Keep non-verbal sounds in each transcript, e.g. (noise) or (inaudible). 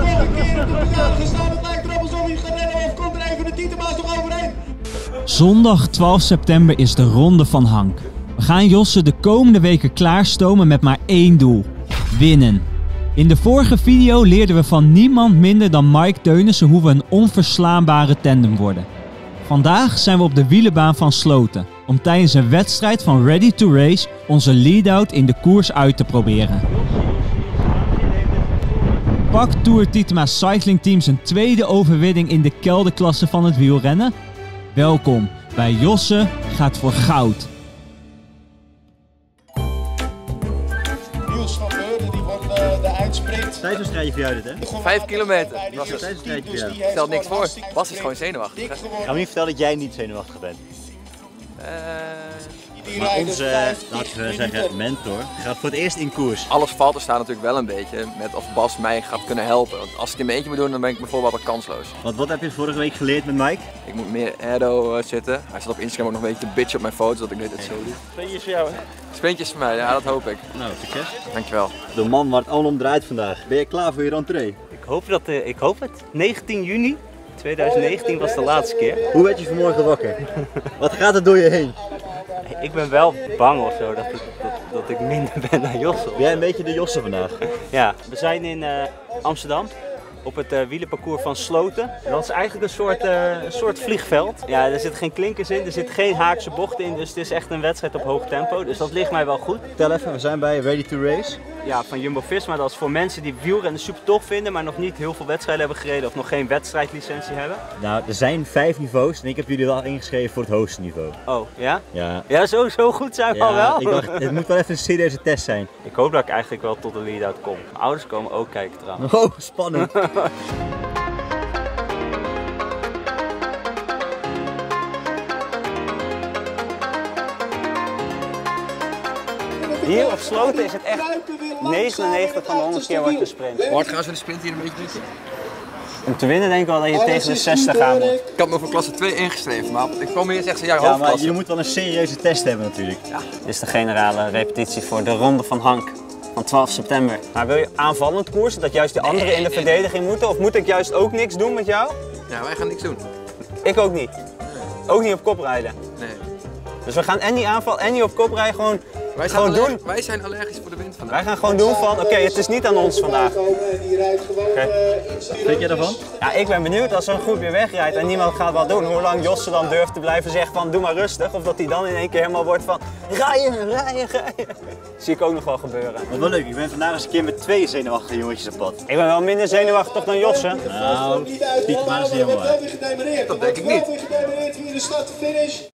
een keer op de pedaal gestaan. Het lijkt erop alsof hij gaat of komt er even de Tietema's nog overheen. Zondag 12 september is de Ronde van Hank. We gaan Josse de komende weken klaarstomen met maar één doel: winnen. In de vorige video leerden we van niemand minder dan Mike Teunissen hoe we een onverslaanbare tandem worden. Vandaag zijn we op de wielenbaan van Sloten om tijdens een wedstrijd van Ready to Race onze lead-out in de koers uit te proberen. Pak Tour Titema Cycling Team zijn tweede overwinning in de kelderklasse van het wielrennen? Welkom bij Josse gaat voor goud. Niels van Beurden, die wordt eh, de eindsprint. Tijdensstrijdje voor jou dit, hè? Vijf kilometer. Dat was dus Stelt niks gewoon voor. Bas is gewoon zenuwachtig. Ga me niet vertellen dat jij niet zenuwachtig bent. Eh, Maar onze, laten we zeggen, mentor gaat voor het eerst in koers. alles valt er staat natuurlijk wel een beetje met of Bas mij gaat kunnen helpen. Want als ik het in mijn eentje moet doen, dan ben ik bijvoorbeeld al kansloos. Want wat heb je vorige week geleerd met Mike? Ik moet meer aero eh, zitten. Hij zat op Instagram ook nog een beetje te bitchen op mijn foto's dat ik dit zo doe. Sprintjes voor jou, hè? Sprintjes voor mij, ja dat hoop ik. Nou, succes. Dankjewel. De man waar het allemaal om draait vandaag. Ben je klaar voor je rentree? Ik hoop, dat, eh, ik hoop het. 19 juni 2019 was de laatste keer. Hoe werd je vanmorgen wakker? (laughs) wat gaat er door je heen? Ik ben wel bang of zo dat ik, dat, dat ik minder (laughs) ben dan Jos. Ben jij een beetje de Josse vandaag? (laughs) Ja, we zijn in eh, Amsterdam op het eh wielenparcours van Sloten. Dat is eigenlijk een soort, eh, een soort vliegveld. Ja, er zitten geen klinkers in, er zitten geen haakse bochten in, dus het is echt een wedstrijd op hoog tempo. Dus dat ligt mij wel goed. Tel even, we zijn bij Ready to Race. Ja, van Jumbo-Visma, dat is voor mensen die wielrennen super tof vinden, maar nog niet heel veel wedstrijden hebben gereden of nog geen wedstrijdlicentie hebben. Nou, er zijn vijf niveaus en ik heb jullie wel ingeschreven voor het hoogste niveau. Oh, ja? Ja. Ja, zo, zo goed zijn we al wel. ik dacht, het moet wel even een serieuze test zijn. Ik hoop dat ik eigenlijk wel tot de lead-out kom. Mijn ouders komen ook kijken trouwens. Oh, spannend. (laughs) Hier op Sloten is het echt 99 van de 100 keer wordt gesprint. Hard gaan ze in de sprint hier een beetje niet. Om te winnen denk ik wel dat je tegen de 60 gaan moet. Ik had me voor klasse 2 ingeschreven, maar ik kwam hier en zegt ze ja, Ja, maar je moet wel een serieuze test hebben natuurlijk. Dit is de generale repetitie voor de Ronde van Hank van 12 september. Maar wil je aanvallend koersen, dat juist de anderen in de verdediging moeten? Of moet ik juist ook niks doen met jou? Ja, wij gaan niks doen. Ik ook niet. Ook niet op kop rijden. Nee. Dus we gaan en niet aanvallen en niet op kop rijden, gewoon, Wij zijn, gewoon doen. wij zijn allergisch voor de wind vandaag. Wij gaan gewoon doen van, oké, het is niet aan ons vandaag. En die rijdt gewoon Oké. eh, in zijn Vind jij daarvan? Ja, ik ben benieuwd als zo'n groep weer wegrijdt en niemand gaat wat doen. Hoe lang Josse dan durft te blijven zeggen van doe maar rustig. Of dat hij dan in één keer helemaal wordt van rijden, rijden, rijden. Zie ik ook nog wel gebeuren. Wat wel leuk, ik ben vandaag eens een keer met twee zenuwachtige jongetjes op pad. Ik ben wel minder zenuwachtig toch dan Josse. Nou, niet uit. Piet, maar dat is niet wordt helemaal wel weer gedemereerd. Dat Er denk wordt ik wel niet. weer gedemereerd via de start-finish. We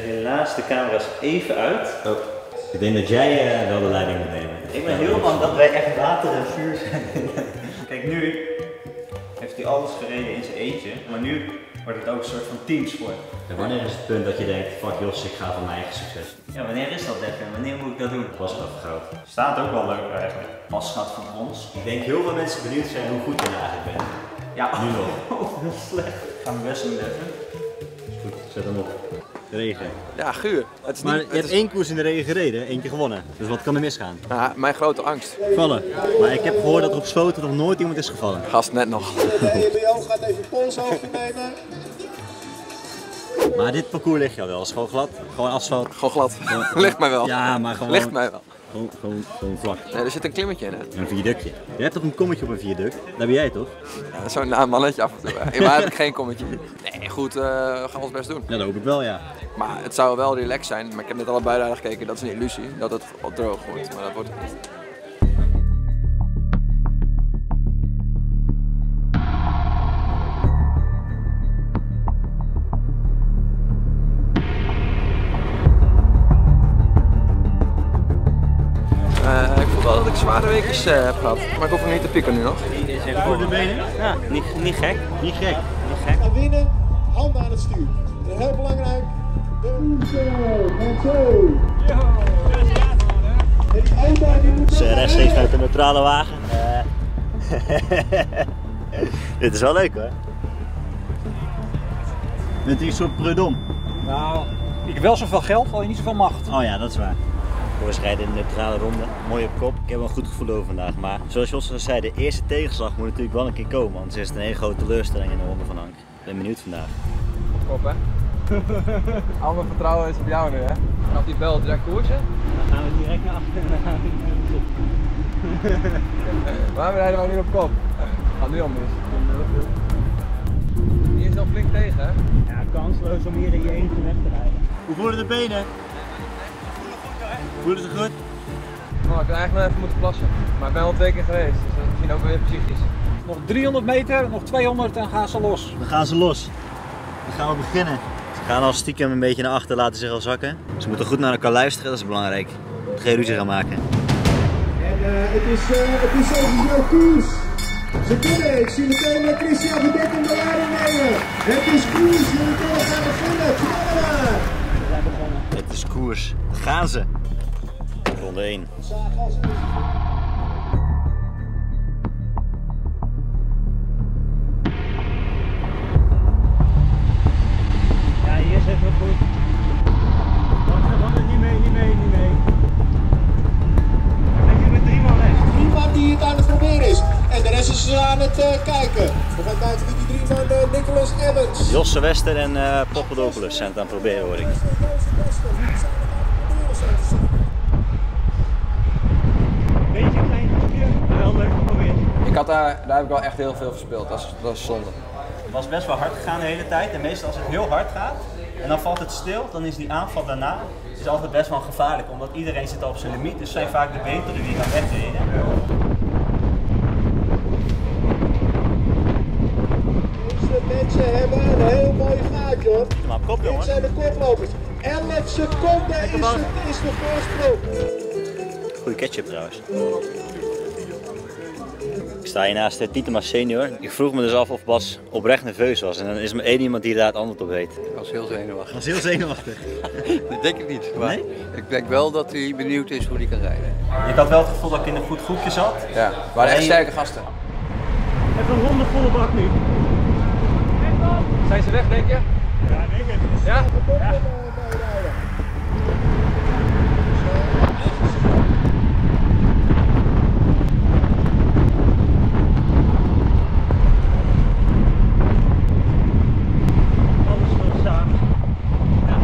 helaas de camera's even uit. Oh. Ik denk dat jij eh, wel de leiding moet nemen. Ik ben heel bang dat wij echt water en vuur zijn. (laughs) Kijk, nu heeft hij alles gereden in zijn eentje. Maar nu wordt het ook een soort van teamsport. En wanneer is het punt dat je denkt, fuck Jos, ik ga voor mijn eigen succes? Ja, wanneer is dat Devin? Wanneer moet ik dat doen? Was dat goud. Staat ook wel leuk eigenlijk. Pas gaat van ons. Ik denk heel veel mensen benieuwd zijn hoe goed je nou eigenlijk bent. Ja, Nu nog. oh, heel slecht. Ik ga mijn best doen, Devin. Goed, zet hem op. De regen. Ja, guur. Het is Maar niet, je het hebt is, één koers in de regen gereden, één keer gewonnen. Dus wat kan er misgaan? Ja, mijn grote angst. Vallen. Maar ik heb gehoord dat er op sloten nog nooit iemand is gevallen. Gast net nog. De EBO gaat even polshoogte nemen. Maar dit parcours ligt jou wel. Het is gewoon glad, gewoon asfalt. Gewoon glad. (laughs) Ligt mij wel. Ja, maar gewoon, Ligt mij wel. Gewoon, gewoon, gewoon vlak. Nee, er zit een klimmetje in hè. Een viaductje. Je hebt toch een kommetje op een viaduct? Dat ben jij toch? Ja, zo'n naam mannetje af en toe. hè. Maar heb ik geen kommetje. Nee, goed, eh, we gaan ons best doen. Ja, dat hoop ik wel, ja. Maar het zou wel relaxed zijn. Maar ik heb net al bij daar gekeken, dat is een illusie. Dat het droog wordt. Maar dat wordt het niet. Dat zware eh, heb gehad. Maar ik hoef hem niet te pieken nu nog. Voor de benen? Ja, niet, niet gek. Niet gek. Niet gek. Gaan winnen, handen aan het stuur. En heel belangrijk. Ze rechtstreeks vanuit de neutrale wagen. Eh. (laughs) Dit is wel leuk hoor. Bent u een soort prudom? Nou, ik wel zoveel geld, alleen niet zoveel macht. Oh ja, dat is waar. We rijden in de neutrale ronde. Mooi op kop. Ik heb wel een goed gevoel over vandaag. Maar zoals Jos al zei, de eerste tegenslag moet natuurlijk wel een keer komen. Anders is het een hele grote teleurstelling in de ronde van Hank. Ik ben benieuwd vandaag. Kop hè? (laughs) Al mijn vertrouwen is op jou nu hè? Gaat die bel direct koersen? Dan gaan we direct naar achter en dan gaan we naar de top. (laughs) Maar we rijden maar nu op kop. Gaat nu al mis. Hier is wel flink tegen hè? Ja, kansloos om hier in je eentje weg te rijden. Hoe voelen de benen? Voelen ze goed? Oh, ik had eigenlijk nog even moeten plassen. Maar ik ben al twee keer geweest, dus dat is misschien ook wel weer psychisch. Nog 300 meter, nog 200 en gaan ze los. Dan gaan ze los. Dan gaan we beginnen. Ze gaan al stiekem een beetje naar achter, laten zich al zakken. Ze moeten goed naar elkaar luisteren, dat is belangrijk. Geen ruzie gaan maken. En eh, het is, eh, het is officieel koers. Ze kunnen, ik zie meteen met Christian Verdek in de leiding nemen. Het is koers, jullie kunnen gaan beginnen. Knallen maar. Het is koers. Gaan ze. 1. Ja, hier zitten we goed. Wacht, wacht, niet mee, niet mee, niet mee. Ben hier met drie man weg. Drie man die het aan het proberen is. En de rest is aan het eh, kijken. We gaan kijken wie die drie man, uh, Nicholas Evans. Josse Wester en eh Papadopoulos zijn het aan het proberen hoor ik. Beetje een klein groepje, maar wel leuk geprobeerd. Ik had daar, daar heb ik wel echt heel veel verspeeld, dat is, dat is zonde. Het was best wel hard gegaan de hele tijd. En meestal als het heel hard gaat en dan valt het stil, dan is die aanval daarna is altijd best wel gevaarlijk. Omdat iedereen zit al op zijn limiet. Dus zijn vaak de betere die gaan wegrijden. De mensen hebben een heel mooi gaatje hoor. Kop Dit zijn de koplopers. 11 seconden is, het, is de voorsprong. Goeie ketchup trouwens. Ik sta hier naast de Tietema senior. Ik vroeg me dus af of Bas oprecht nerveus was. En dan is er maar één iemand die daar het antwoord op weet. Ik was heel zenuwachtig. was heel zenuwachtig. (laughs) Dat denk ik niet. Maar Nee? ik denk wel dat hij benieuwd is hoe hij kan rijden. Ik had wel het gevoel dat ik in een goed groepje zat. Ja, we waren echt sterke gasten. Even een ronde volle bak nu. Zijn ze weg denk je? Ja, denk het. Ja nog samen. Ja.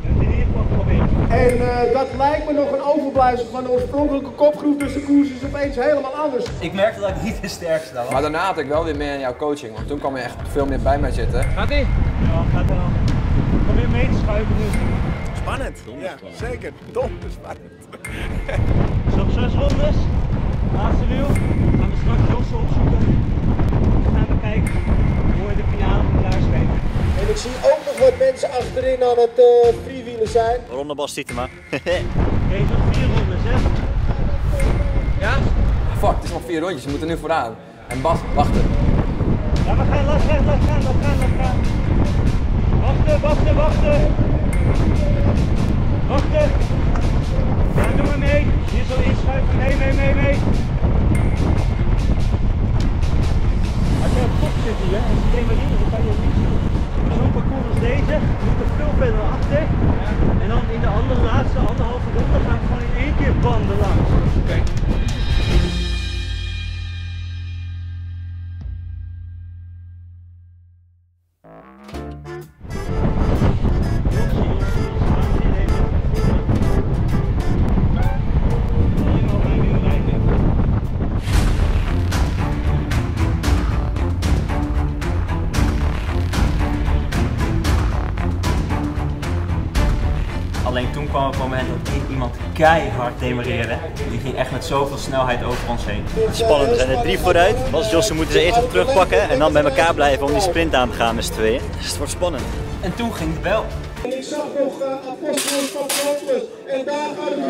We hebben het in ieder geval geprobeerd. Eh, dat lijkt me nog een overblijfsel van de oorspronkelijke kopgroep. Dus de koers is opeens helemaal anders. Ik merkte dat ik niet de sterkste was. Maar daarna had ik wel weer meer in jouw coaching, want toen kwam je echt veel meer bij mij zitten. Gaat ie? Ja, gaat er al. Probeer mee te schuiven nu. Spannend. Ja, zeker. Donder spannend. (laughs) Nog zes rondes. Laatste wiel. Gaan we straks Josse opzoeken. Dan gaan we kijken hoe we de finale van klaarspelen. En ik zie ook nog wat mensen achterin aan het uh, freewheelen zijn. Ronde Bas Tietema. Oké, nog vier rondes, hè? Ja? Fuck, het is nog vier rondjes, we moeten nu vooraan. En Bas, wachten. Ja, we gaan, laat gaan, laat gaan, laat gaan, laat gaan. Wachten, wachten. Wachten. Iemand keihard demareerde. Die ging echt met zoveel snelheid over ons heen. Spannend, er zijn er drie vooruit. Bas en Josse moeten ze eerst even terugpakken en dan bij elkaar blijven om die sprint aan te gaan met z'n tweeën. Dus het wordt spannend. En toen ging bel. En ik zag nog uh, Apostolos van Paulus. En daar gaat het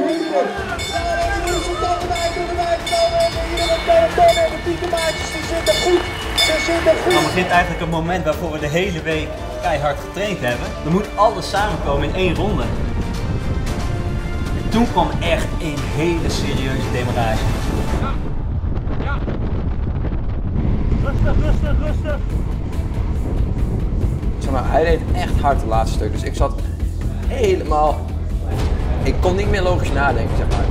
het Dan begint eigenlijk het moment waarvoor we de hele week keihard getraind hebben. Er moet alles samenkomen in één ronde. En toen kwam echt een hele serieuze demarage. Rustig, rustig, rustig. Zeg maar, hij reed echt hard het laatste stuk. Dus ik zat helemaal... Ik kon niet meer logisch nadenken, zeg maar.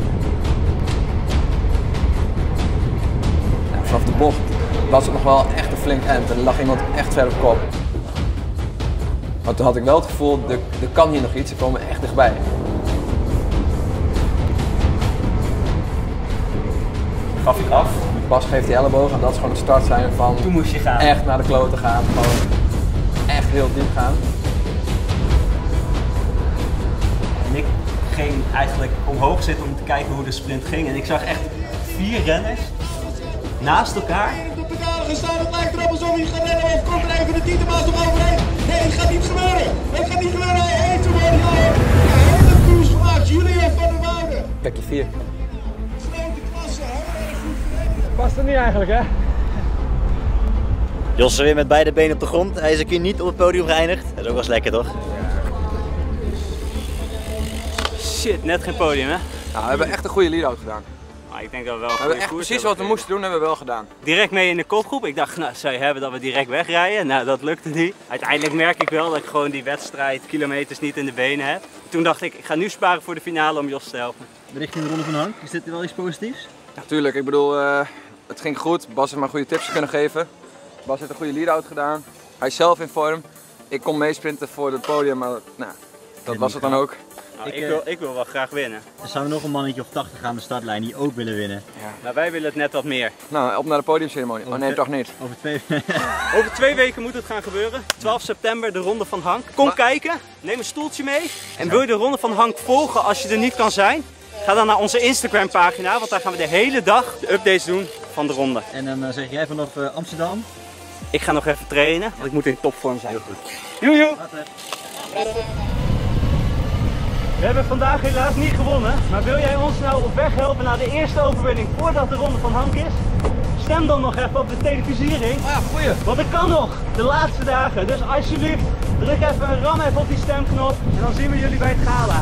Ja, vanaf de bocht was het nog wel echt een flink end en er lag iemand echt ver op kop. Maar toen had ik wel het gevoel, er kan hier nog iets, ze komen echt dichtbij. Gaf ik af. Bas geeft die elleboog en dat is gewoon de start zijn van Toen moest je gaan. echt naar de kloten gaan. Gewoon echt heel diep gaan. En ik ging eigenlijk omhoog zitten om te kijken hoe de sprint ging. En ik zag echt vier renners naast elkaar. op de kade gestaan. Het lijkt erop alsof hij gaat rennen. Of komt er even de Tietemaas nog overheen? Nee, het gaat niet gebeuren. Het gaat niet gebeuren. Hij heeft hem. Hij heeft een koers gemaakt. Julian van der Woude. Plekje 4. Past er niet eigenlijk, hè? Josse weer met beide benen op de grond. Hij is een keer niet op het podium geëindigd. Dat is ook wel eens lekker toch? Shit, net geen podium hè? Nou, we hebben echt een goede lead-out gedaan. Maar ik denk dat we wel We een hebben goede echt precies wat we moesten doen, hebben we wel gedaan. direct mee in de kopgroep. Ik dacht, nou, zou je hebben dat we direct wegrijden? Nou, dat lukte niet. Uiteindelijk merk ik wel dat ik gewoon die wedstrijd kilometers niet in de benen heb. Toen dacht ik, ik ga nu sparen voor de finale om Jos te helpen. Richting de Ronde van Hank. Is dit wel iets positiefs? Natuurlijk, ik bedoel, eh, het ging goed. Bas heeft me goede tips kunnen geven. Bas heeft een goede lead-out gedaan. Hij is zelf in vorm. Ik kon meesprinten voor het podium, maar nou, dat was het dan ook. Nou, Ik, ik, eh, wil, ik wil wel graag winnen. Er staan nog een mannetje of 80 aan de startlijn die ook willen winnen. Maar wij willen het net wat meer. Nou, op naar de podiumceremonie. Oh nee, toch niet. Over twee... (laughs) Over twee weken moet het gaan gebeuren. 12 september, de Ronde van Hank. Kom kijken, neem een stoeltje mee. En wil je de Ronde van Hank volgen als je er niet kan zijn? Ga dan naar onze Instagram pagina, want daar gaan we de hele dag de updates doen van de ronde. en dan eh, zeg jij vanaf eh, Amsterdam. Ik ga nog even trainen, want ik moet in topvorm zijn. Joejoe! We hebben vandaag helaas niet gewonnen, maar wil jij ons nou op weg helpen naar de eerste overwinning voordat de Ronde van Hank is? Stem dan nog even op de televisiering. Ah, goeie. Want dat kan nog, de laatste dagen. Dus alsjeblieft, druk even, ram even op die stemknop en dan zien we jullie bij het gala.